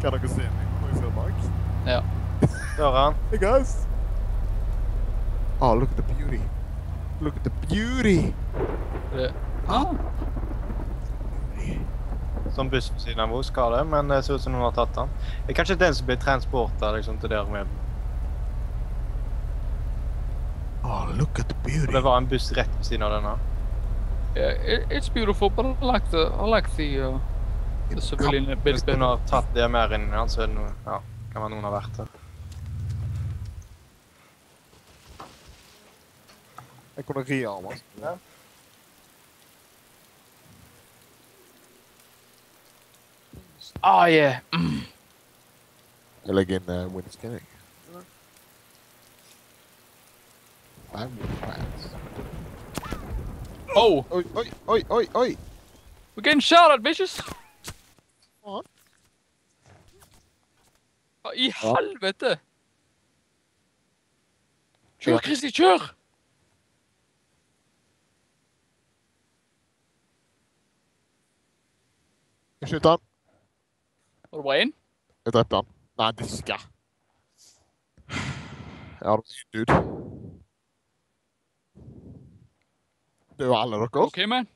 Kan dere se meg når jeg ser bak? Ja. Hører han? Hey guys! Oh, look at the beauty. Look at the beauty! Det. Ah, Som buss ved siden av oss, hva det, men det ser ut som noen har tatt den. Det er kanskje den som blir transporta liksom, til der med Oh, look at the beauty. det var en buss rett ved siden av denne. yeah, it, it's beautiful, but I like the I like the uh, bit Hvis noen har tatt det mer inn i den, så er det noe, ja, kan være noen har vært her. Jeg kunne rearme. Ja. Ah, yeah. Mm. Jeg legger inn uh, Jeg Scanning. I'm fast. Oh, Oi, oi, oi, oi, oi! we're getting shot at, bitches! Faen. Hva i helvete? Kjør, Kristi, kjør! Jeg skyter han. Var det bare én? Jeg drepte han. Nei, diska. ut. det er jo Døde alle dere? OK, man?